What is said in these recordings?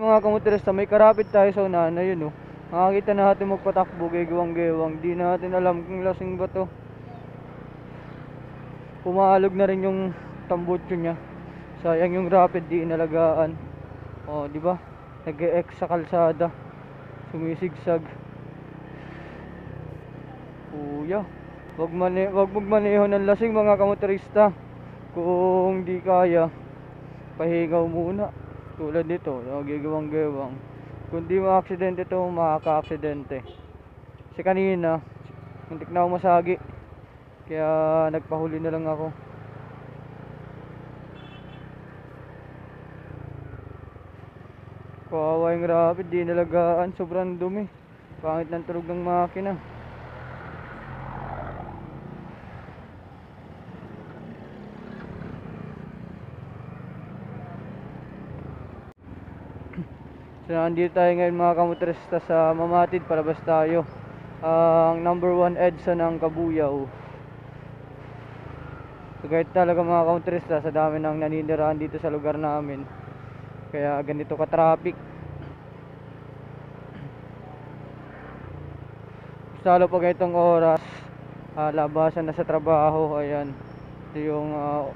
Mga kamotorista, may karapit tayo sa unahan na yun oh. Makakita natin magpatakbo, gewang-gewang. Di natin alam kung lasing ba to. Pumalog na rin yung tambutso niya. Sayang yung rapid di inalagaan. Oh, di ba? Nag-e-X sa kalsada. Sumisigsag. Kuya, wag mani wag magmaneho ng lasing mga kamotorista. Kung di kaya, pahingaw muna. Tulad nito, nagigawang-gewang. Kung di maaksidente to, makaka-aksidente. Kasi kanina, hindi na ako masagi. Kaya nagpahuli na lang ako. Kawawa yung rapid, di nalagaan, sobrang dumi. Pangit ng tulog ng makina. So nandito tayo ngayon mga kamotorista sa Mamatid, palabas tayo. Ang number one EDSA ng Kabuyaw. So kahit talaga mga kamotorista sa dami ng naninirahan dito sa lugar namin. Kaya ganito ka traffic. Lalo pag itong oras, ah, labasan na sa trabaho, ayan. Ito yung ah,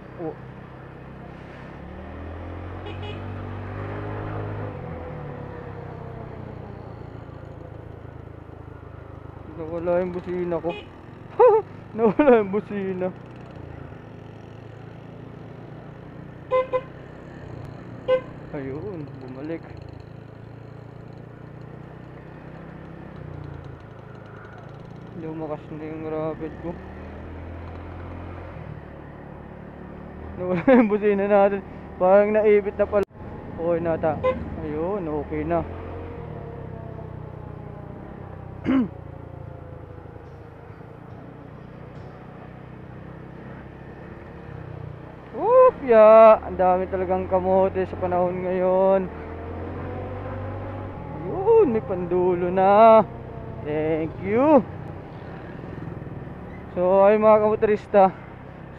Nawala yung busina ko. Nawala yung busina. Ayun, bumalik. Lumakas na yung rapid ko. Nawala yung busina natin. Parang naibit na pala. Okay na ta. Ayun, okay na. Upya! Ang dami talagang kamote sa panahon ngayon. Yun, may pandulo na. Thank you. So, ay mga kamotorista.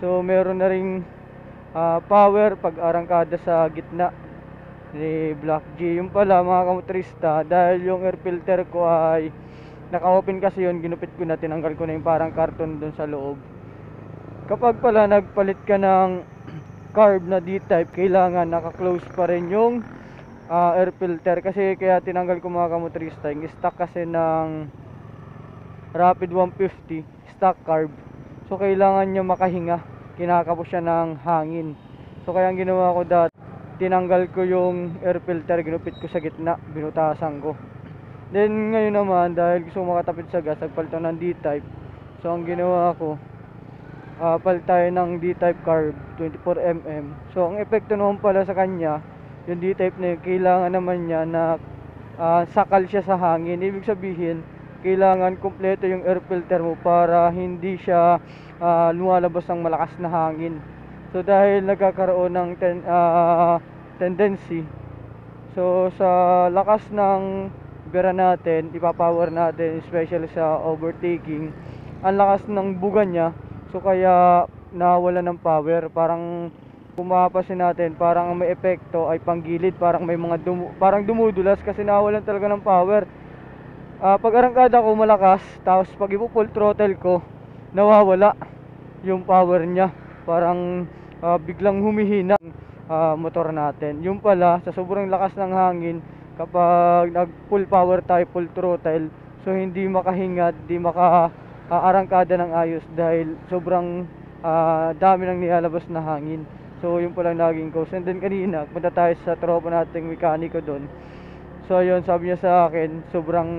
So, meron na ring ah, power pag arangkada sa gitna ni Black G. Yung pala mga kamotorista, dahil yung air filter ko ay naka-open kasi yun, ginupit ko na, tinanggal ko na yung parang karton dun sa loob. Kapag pala nagpalit ka ng carb na D-type, kailangan naka-close pa rin yung ah, air filter. Kasi kaya tinanggal ko mga kamotorista yung stock kasi ng Rapid 150 stock carb. So kailangan nyo makahinga. Kinakapos siya ng hangin. So kaya ang ginawa ko dati tinanggal ko yung air filter ginupit ko sa gitna binutasan ko. Then ngayon naman dahil gusto ko makatapid sa gas nagpalit ako ng D-type. So ang ginawa ko uh, palit tayo ng D-type carb 24mm so ang epekto naman pala sa kanya yung D-type na yun kailangan naman niya na ah, sakal siya sa hangin. Ibig sabihin kailangan kumpleto yung air filter mo para hindi siya ah, lumalabas ng malakas na hangin. So dahil nagkakaroon ng ten, ah, tendency so sa lakas ng bera natin ipapower natin especially sa overtaking ang lakas ng buga niya so kaya nawala ng power. Parang pumapasin natin parang ang may epekto ay panggilid parang may mga dumu parang dumudulas kasi nawalan talaga ng power. Ah, pag arangkada ko malakas tapos pag ipo full throttle ko nawawala yung power niya. Parang ah, biglang humihina ah, motor natin. Yung pala sa sobrang lakas ng hangin kapag nag full power tayo full throttle so hindi makahinga di maka ah, arangkada ng ayos dahil sobrang ah, dami ng nilalabas na hangin so yung pala naging cause and then kanina punta tayo sa tropa nating mekaniko doon So ayun, sabi niya sa akin, sobrang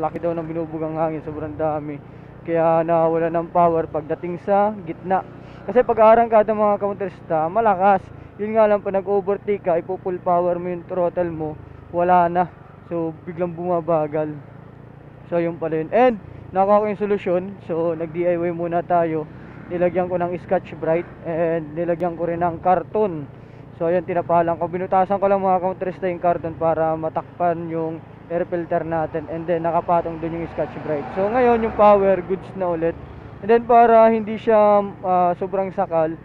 laki daw ng binubugang hangin, sobrang dami. Kaya nawala ng power pagdating sa gitna. Kasi pag arangkada mga kamotorista, malakas. Yun nga lang, pag nag-overtake ka, ipo full power mo yung throttle mo, wala na. So biglang bumabagal. So yun pala yun. And nakuha ko yung solusyon. So nag-DIY muna tayo. Nilagyan ko ng Scotch Brite and nilagyan ko rin ng karton. So ayun tinapalan ko. Binutasan ko lang mga counterista yung karton para matakpan yung air filter natin. And then nakapatong dun yung Scotch Brite. So ngayon yung power goods na ulit. And then para hindi siya ah, sobrang sakal,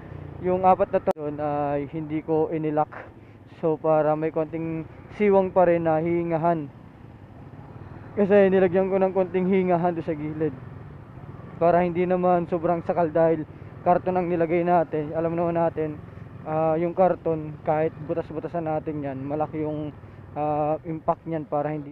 yung apat na ton ay hindi ko inilock. So para may konting siwang pa rin na hingahan. Kasi nilagyan ko ng konting hingahan doon sa gilid. Para hindi naman sobrang sakal dahil karton ang nilagay natin. Alam naman natin, ah, yung karton kahit butas-butasan natin yan, malaki yung ah, impact niyan para hindi